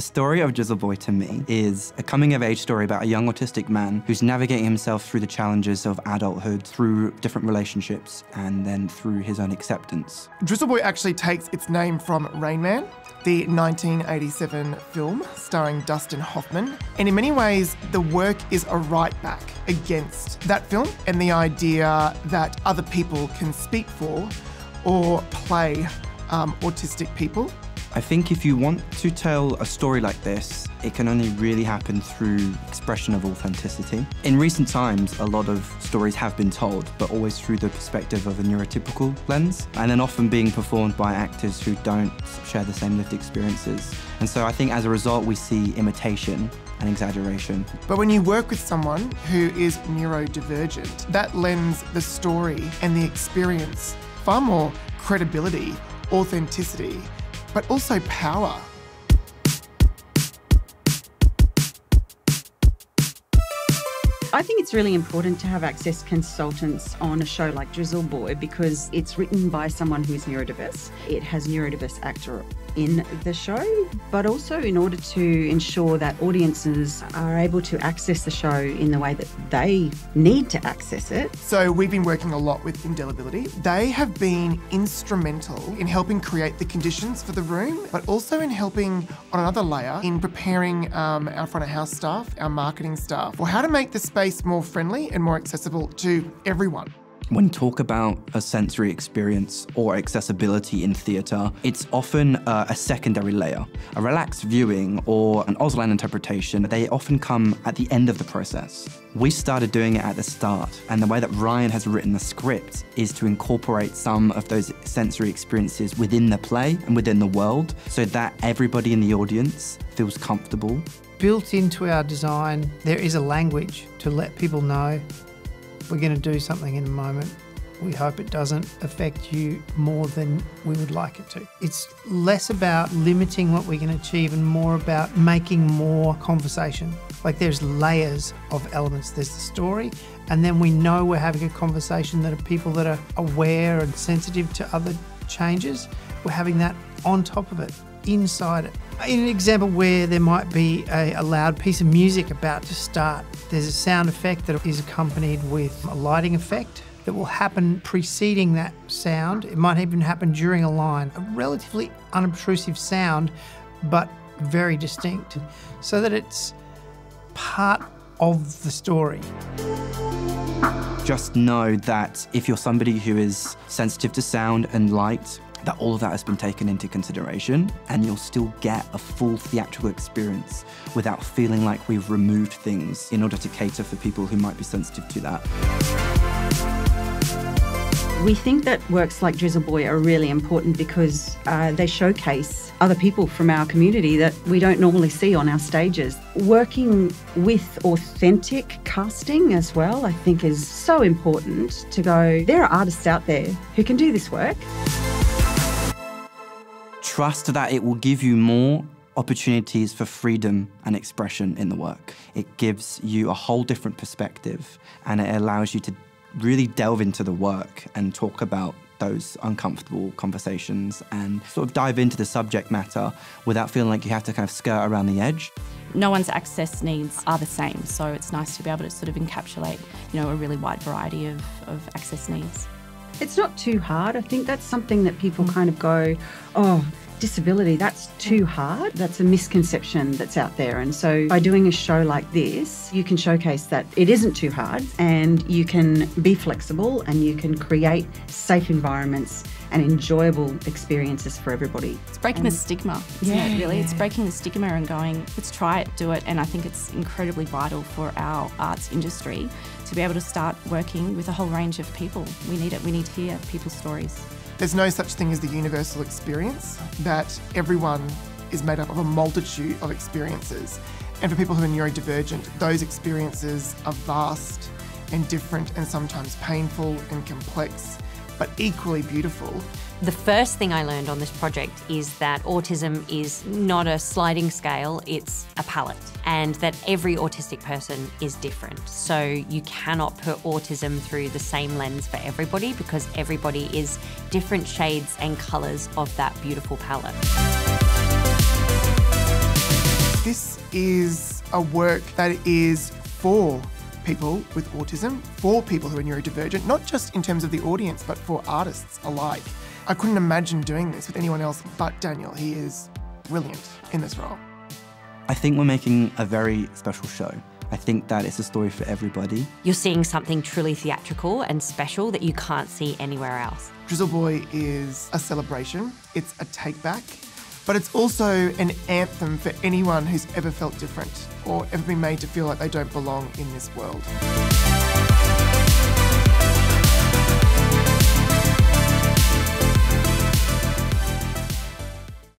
The story of Drizzle Boy to me is a coming of age story about a young autistic man who's navigating himself through the challenges of adulthood, through different relationships, and then through his own acceptance. Drizzle Boy actually takes its name from Rain Man, the 1987 film starring Dustin Hoffman. And in many ways, the work is a right back against that film and the idea that other people can speak for or play um, autistic people. I think if you want to tell a story like this, it can only really happen through expression of authenticity. In recent times, a lot of stories have been told, but always through the perspective of a neurotypical lens, and then often being performed by actors who don't share the same lived experiences. And so I think as a result, we see imitation and exaggeration. But when you work with someone who is neurodivergent, that lends the story and the experience far more credibility, authenticity, but also power. I think it's really important to have access consultants on a show like Drizzle Boy because it's written by someone who's neurodiverse. It has neurodiverse actor in the show, but also in order to ensure that audiences are able to access the show in the way that they need to access it. So we've been working a lot with Indelibility. They have been instrumental in helping create the conditions for the room, but also in helping on another layer in preparing um, our front of house staff, our marketing staff, for how to make the space space more friendly and more accessible to everyone. When talk about a sensory experience or accessibility in theatre, it's often uh, a secondary layer. A relaxed viewing or an Auslan interpretation, they often come at the end of the process. We started doing it at the start, and the way that Ryan has written the script is to incorporate some of those sensory experiences within the play and within the world so that everybody in the audience feels comfortable built into our design, there is a language to let people know we're going to do something in a moment. We hope it doesn't affect you more than we would like it to. It's less about limiting what we can achieve and more about making more conversation. Like there's layers of elements. There's the story, and then we know we're having a conversation that are people that are aware and sensitive to other changes. We're having that on top of it inside. In an example where there might be a, a, loud piece of music about to start, there's a sound effect that is accompanied with a lighting effect that will happen preceding that sound. It might even happen during a line. A relatively unobtrusive sound, but very distinct, so that it's part of the story. Just know that if you're somebody who is sensitive to sound and light, that all of that has been taken into consideration and you'll still get a full theatrical experience without feeling like we've removed things in order to cater for people who might be sensitive to that. We think that works like Drizzle Boy are really important because uh, they showcase other people from our community that we don't normally see on our stages. Working with authentic casting as well, I think, is so important to go, there are artists out there who can do this work trust that it will give you more opportunities for freedom and expression in the work. It gives you a whole different perspective and it allows you to really delve into the work and talk about those uncomfortable conversations and sort of dive into the subject matter without feeling like you have to kind of skirt around the edge. No one's access needs are the same, so it's nice to be able to sort of encapsulate, you know, a really wide variety of, of access needs. It's not too hard. I think that's something that people kind of go, oh, disability, that's too hard. That's a misconception that's out there. And so by doing a show like this, you can showcase that it isn't too hard and you can be flexible and you can create safe environments and enjoyable experiences for everybody. It's breaking the stigma, isn't yeah, it, really? Yeah. It's breaking the stigma and going, let's try it, do it. And I think it's incredibly vital for our arts industry to be able to start working with a whole range of people. We need it. We need to hear people's stories. There's no such thing as the universal experience, that everyone is made up of a multitude of experiences. And for people who are neurodivergent, those experiences are vast and different and sometimes painful and complex but equally beautiful. The first thing I learned on this project is that autism is not a sliding scale, it's a palette, and that every autistic person is different. So you cannot put autism through the same lens for everybody because everybody is different shades and colours of that beautiful palette. This is a work that is for people with autism, for people who are neurodivergent, not just in terms of the audience, but for artists alike. I couldn't imagine doing this with anyone else but Daniel. He is brilliant in this role. I think we're making a very special show. I think that it's a story for everybody. You're seeing something truly theatrical and special that you can't see anywhere else. Drizzle Boy is a celebration, it's a take back, but it's also an anthem for anyone who's ever felt different or ever been made to feel like they don't belong in this world.